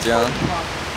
这。